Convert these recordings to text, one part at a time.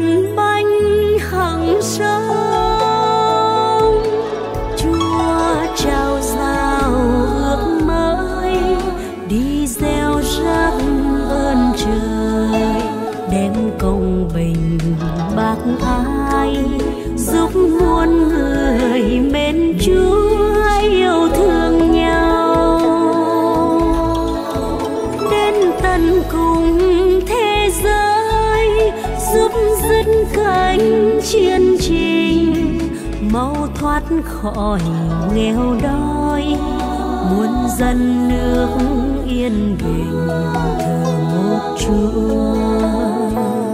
gần bánh hàng sông. Chúa trao giao ước mới đi gieo rắc ơn trời, đem công bình bác ái. thoát khỏi nghèo đói muốn dân nước yên bình thờ một chúa.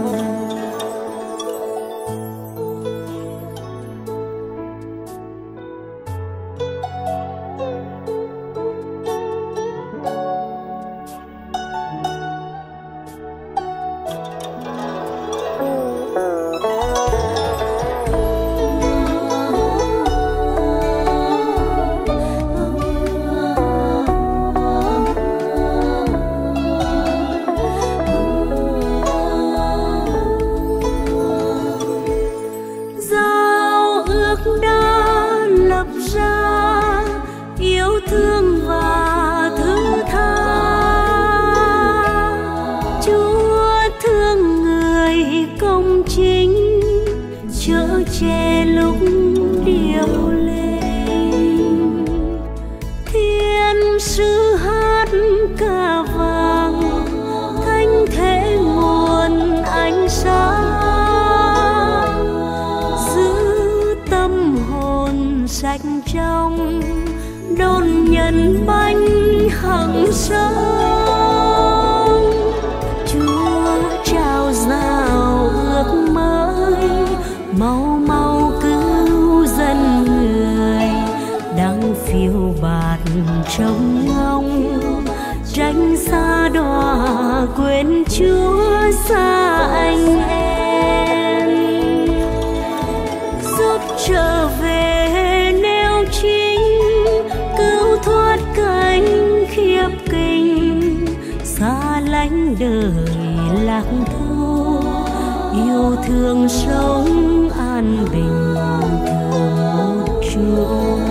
đời lạc thú yêu thương sống an bình thường một chỗ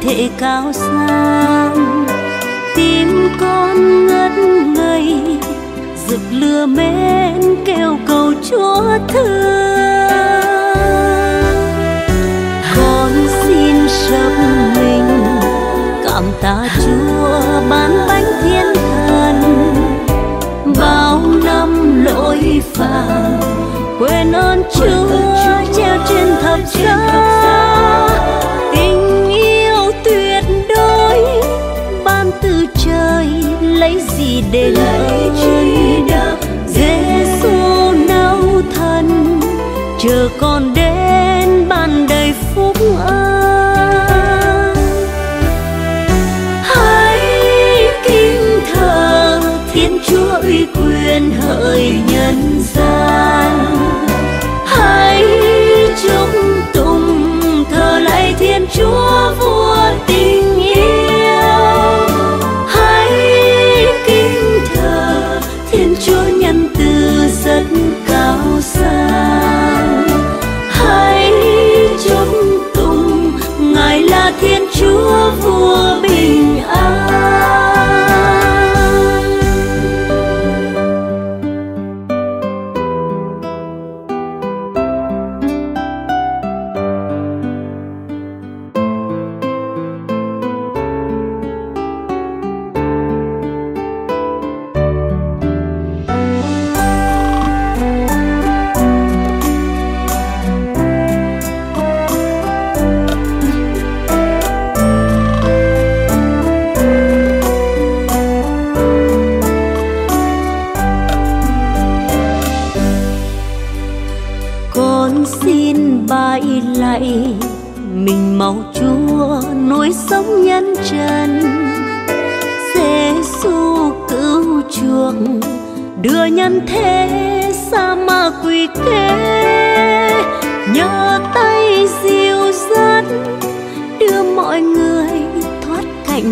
thể cao sang. Tim con ngất ngây, rực lửa mến kêu cầu chúa thương. Con xin sập mình, cảm tạ chúa ban bánh thiên thần. Bao năm lỗi phạm quên ơn chúa treo trên thập giá. Đền gì chân lấy Giêsu nao thân chờ con đến ban đầy phúc an hãy kính thờ thiên chúa uy quyền hỡi nhân. Thiên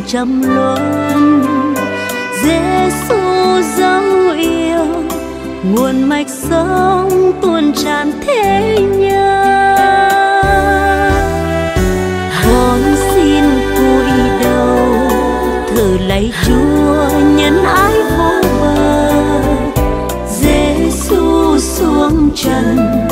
thoát cảnh luân. Giêsu dấu yêu, nguồn mạch sống tuôn tràn thế nhân. Con xin cúi đầu, thử lạy chúa nhân ái vô bờ. Giêsu xuống trần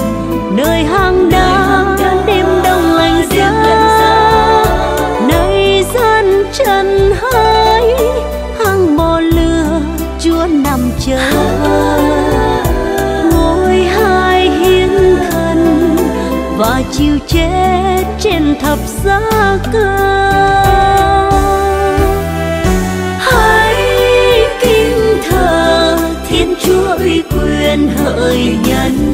thập giá cao. Hãy kính thờ thiên chúa uy quyền hỡi nhân.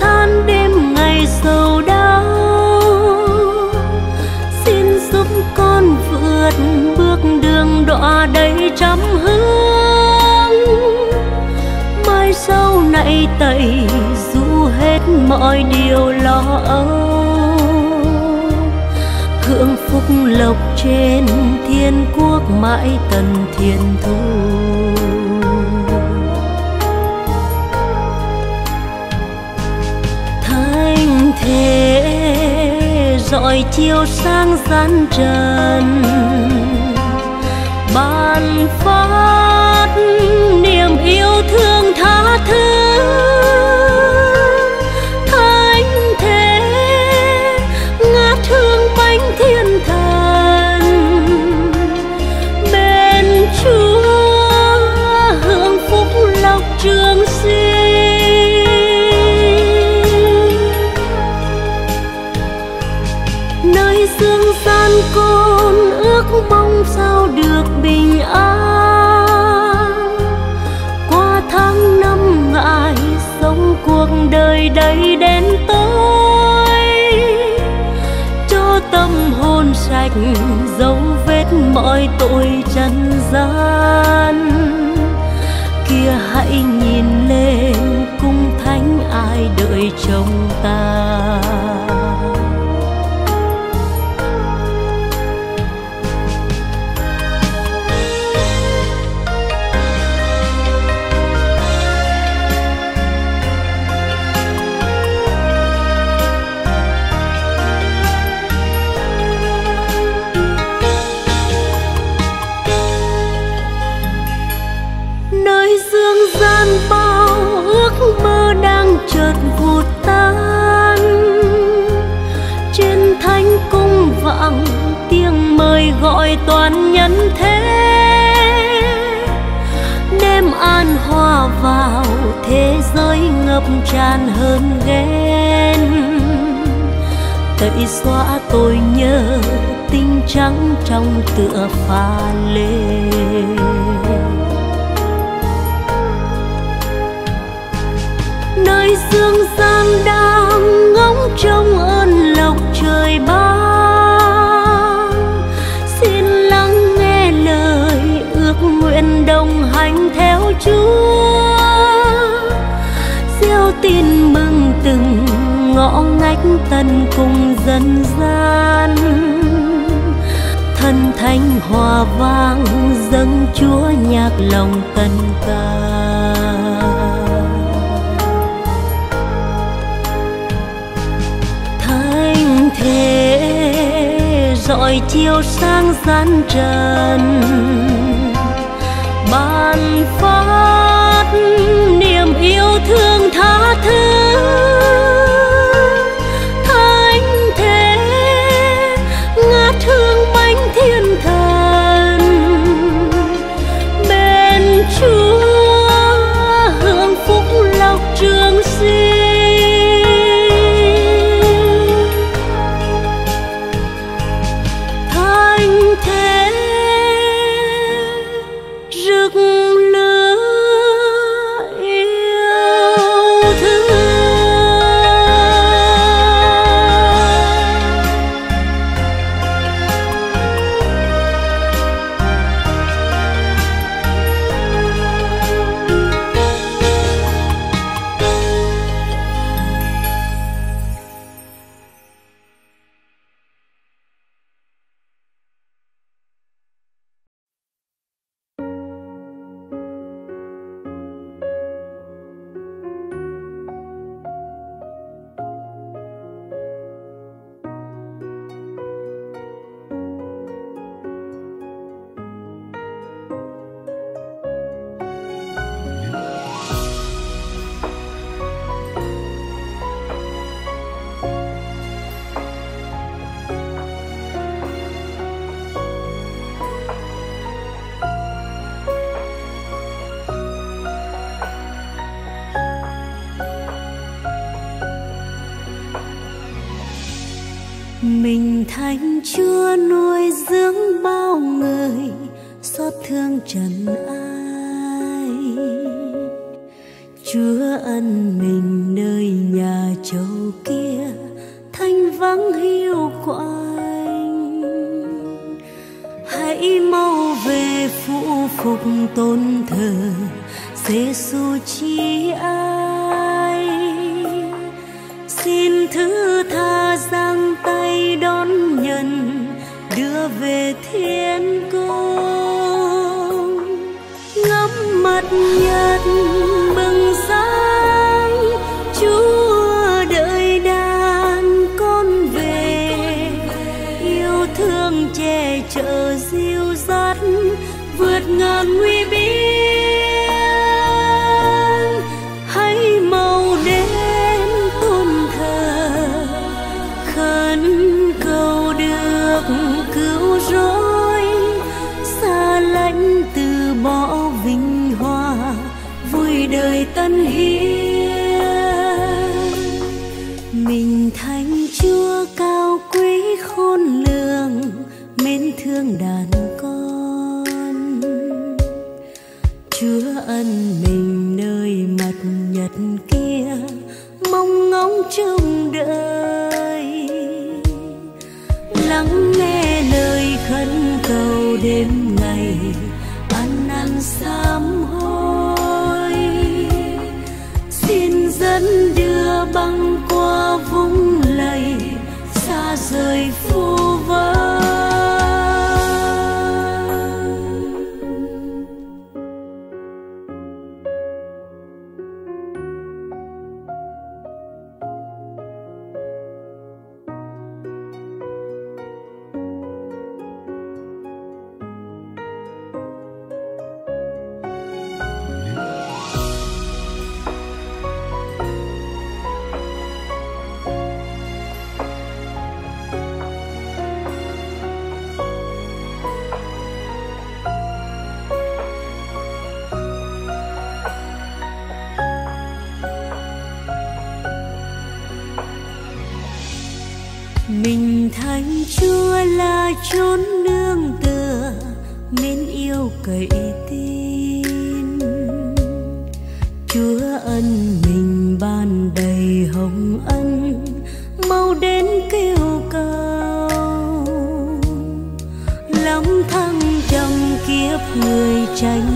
Than đêm ngày sầu đau. Xin giúp con vượt bước đường đọa đầy trăm hương. Mai sau này tẩy du hết mọi điều lo âu. Hưởng phúc lộc trên thiên quốc mãi tần thiên thu. Thế dọi chiếu sang gian trần ban phát niềm yêu thương tha thứ. Sạch dấu vết mọi tội trần gian. Kia hãy nhìn lên, cung thánh ai đợi chồng ta? Gọi toàn nhân thế. Đêm an hòa vào, thế giới ngập tràn hơn ghen. Tẩy xóa tôi nhớ, tinh trắng trong tựa pha lê. Vang dâng chúa nhạc lòng tân ca thanh thế dọi chiếu sang gian trần ban phát niềm yêu thương mình thánh chúa nuôi dưỡng bao người, xót thương trần ai. Chúa ân mình nơi nhà châu kia, thanh vắng hiu quạnh. Hãy mau về phụ phục tôn thờ giêsu chi ai. Xin thứ giang tay đón nhận đưa về thiên cung. Ngắm mặt nhật danh chúa là chốn nương tựa, mến yêu cậy tin. Chúa ân mình ban đầy hồng ân, mau đến kêu cầu. Lòng thăng trong kiếp người tranh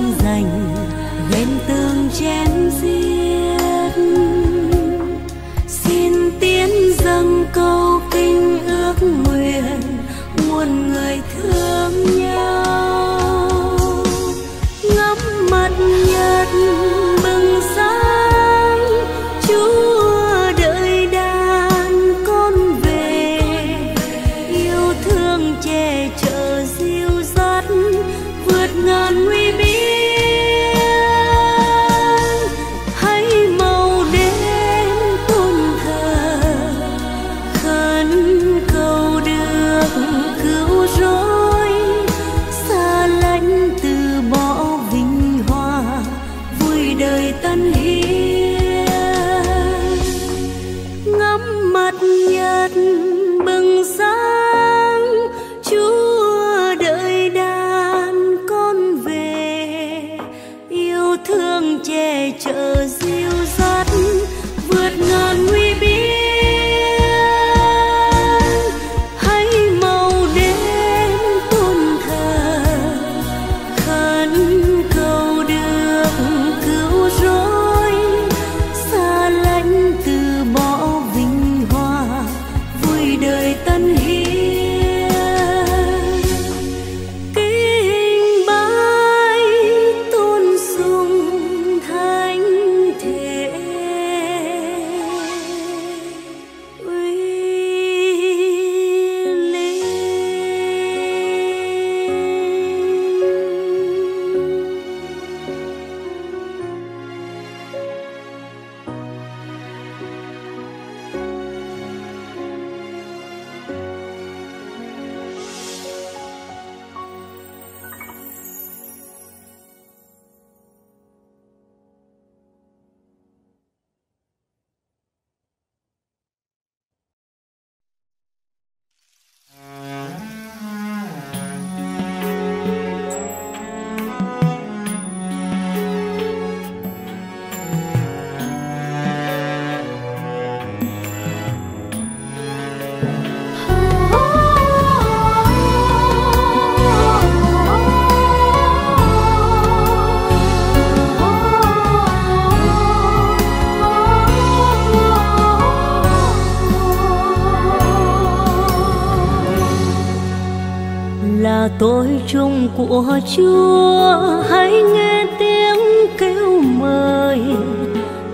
của chúa. Hãy nghe tiếng kêu mời,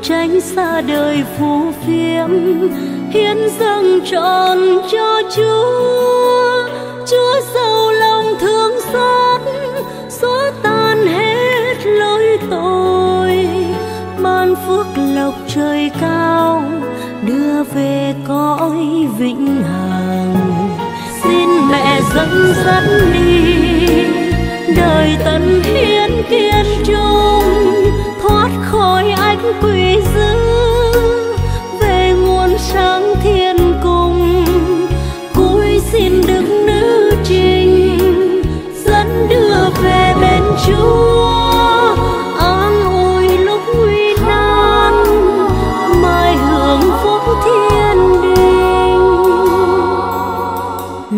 tránh xa đời phù phiếm, hiến dâng trọn cho chúa. Chúa giàu lòng thương xót, xóa tan hết lỗi tội. Ban phước lộc trời cao, đưa về cõi vĩnh hằng. Xin mẹ dẫn dắt đi đời tận hiến kiên trung, thoát khỏi ánh quỷ dữ, về nguồn sáng thiên cung cúi xin đức nữ trình, dẫn đưa về bên chúa, an ủi lúc nguy nan, mai hưởng phúc thiên đình.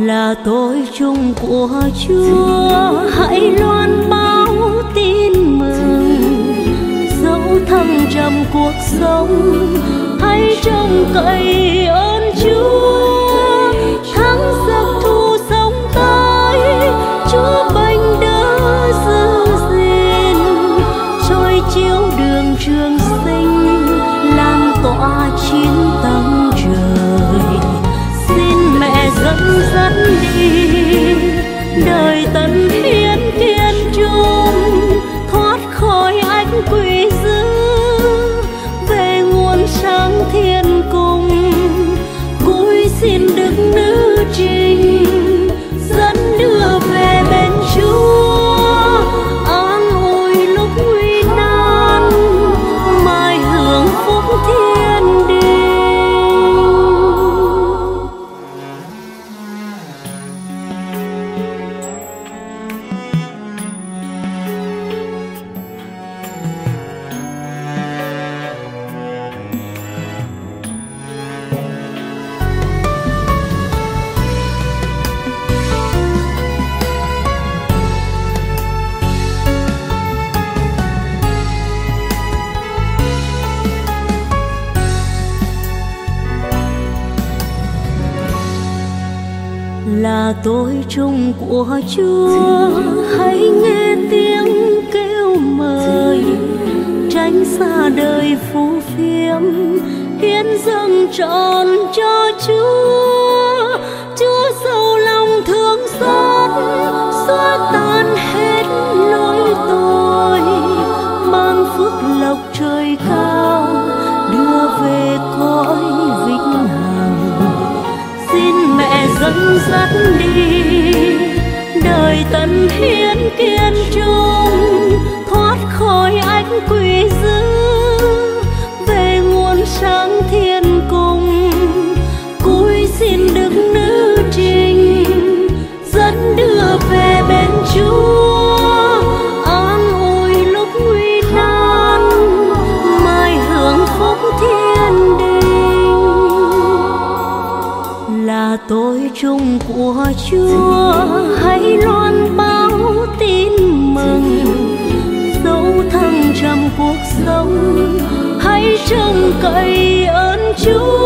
Là tôi chung của chúa. Cuộc sống. Hãy trông cậy ơn chúa tháng giặc thu sống tới. Chúa bênh đỡ giữ gìn trôi chiếu đường trường sinh chúa, hãy nghe tiếng kêu mời. Tránh xa đời phù phiếm, hiến dâng trọn cho chúa. Chúa sâu lòng thương xót xóa tan hết lỗi tội. Mang phước lộc trời cao, đưa về cõi vĩnh hằng. Xin mẹ dẫn dắt đi người tận hiến kiên trung thoát khỏi ánh quỷ dữ, về nguồn sáng thiên cung, cúi xin đức nữ trình, dẫn đưa về bên chúa, an ủi lúc nguy nan, mai hưởng phúc thiên đình. Là tôi chung của chúa. Sống hãy trông cậy ơn chúa.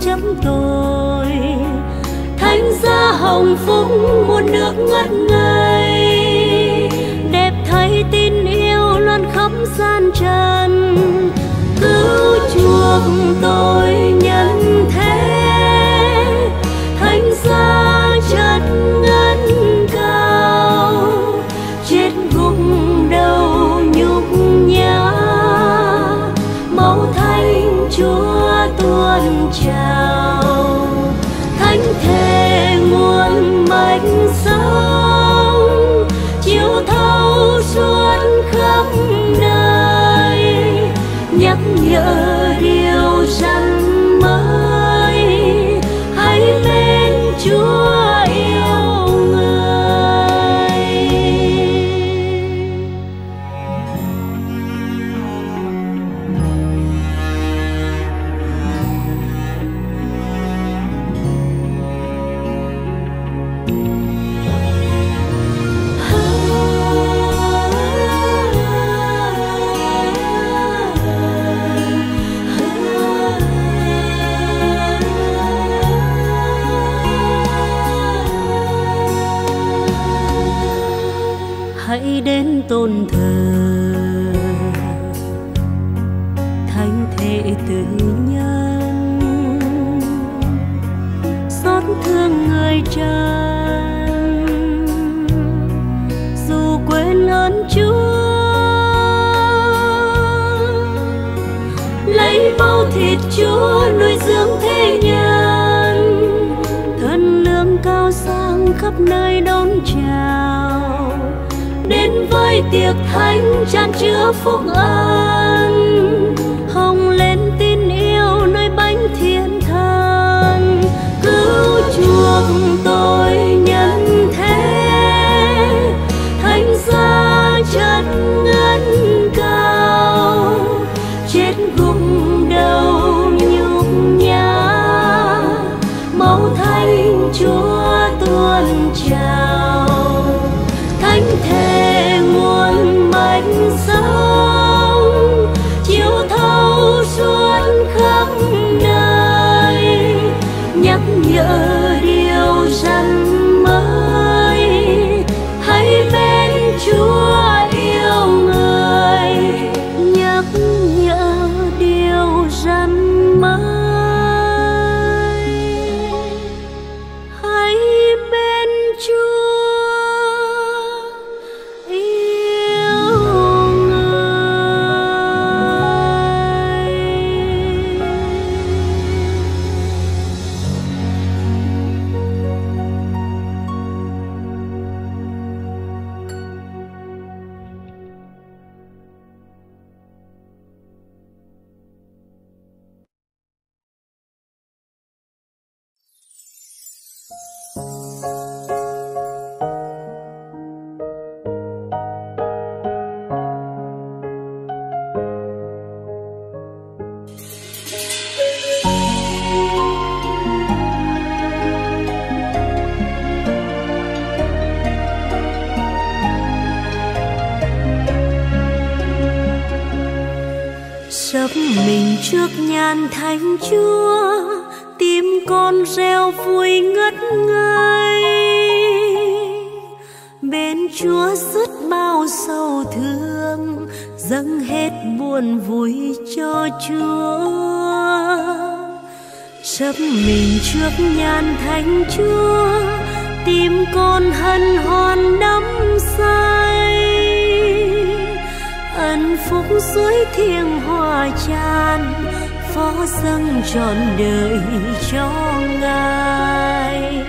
chấm tôi thánh gia hồng phúc muôn nước ngất ngây. Đẹp thấy tin yêu loan khắp gian trần. Cứu chuộc tôi love. 的 tiệc thánh tràn chứa phúc ân. Hồng lên tin yêu nơi bánh thiên thần. Cứu chuộc tôi nhân thế. Thánh gia chân ngân cao. Chết gục đầu nhục nhã. Máu thánh chúa tuôn trào. Thánh thế. Sấp mình trước nhan thánh chúa, tim con reo vui ngất ngây. Bên chúa dứt bao sâu thương, dâng hết buồn vui cho chúa. Sấp mình trước nhan thánh chúa, tim con hân hoan đắm say phúc suối thiêng hòa tràn phó dâng trọn đời cho ngài.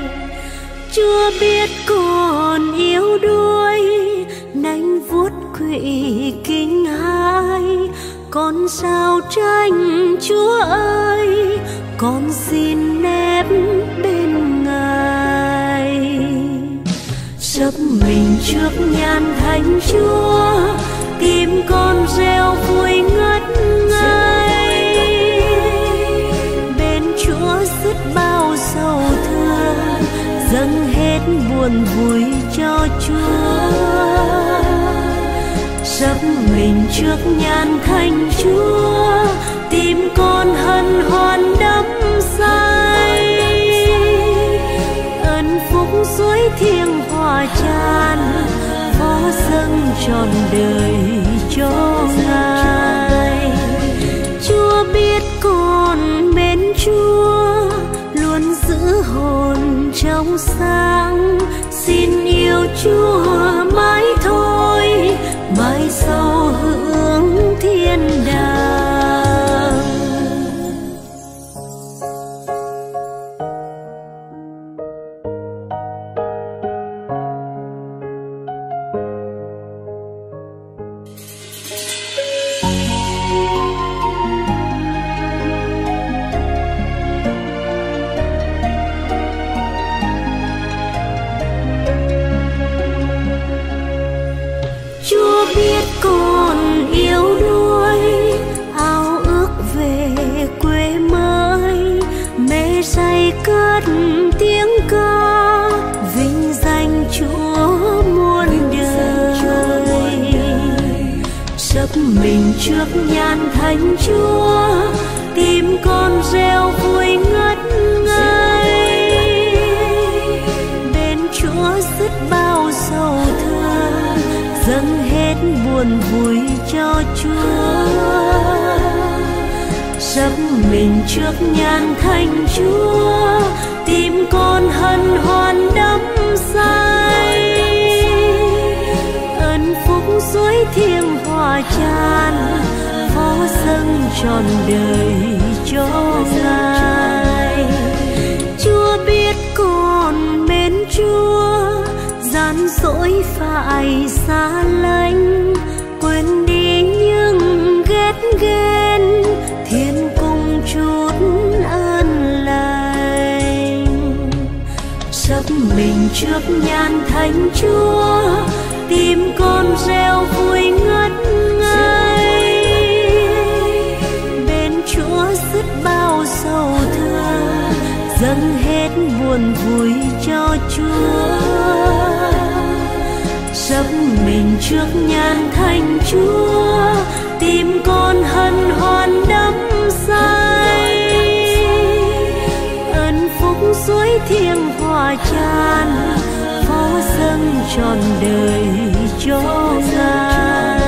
Chưa biết còn yếu đuối nánh vuốt quỷ kinh hai con sao tranh chúa ơi con xin nép bên ngài. Sấp mình trước nhan thánh chúa buồn vui cho chúa. Dấp mình trước nhan thanh chúa tim con hân hoan đắm say. Ân phúc suối thiêng hòa tràn, phó dâng trọn đời cho ngài. Chúa biết con mến chúa, luôn giữ hồn trong sáng xin yêu chúa mãi thôi mãi sau hướng thiên đàng. Trước nhan thánh Chúa tim con reo vui ngất ngây. Bên Chúa dứt bao sầu thương, dâng hết buồn vui cho Chúa. Sắp mình trước nhan thánh Chúa tim con hân hoan đắm say. Hoa chan, phó dâng trọn đời cho ngài chúa biết con mến chúa gian dỗi phải xa lánh. Quên đi những ghét ghen thiên cung chút ơn lành. Sắp mình trước nhan thánh chúa tim con reo vui ngất dâng hết buồn vui cho chúa. Sắp mình trước nhan thánh chúa tim con hân hoan đắm say. Ân phúc suối thiêng hòa tràn, phó dâng trọn đời cho ngài.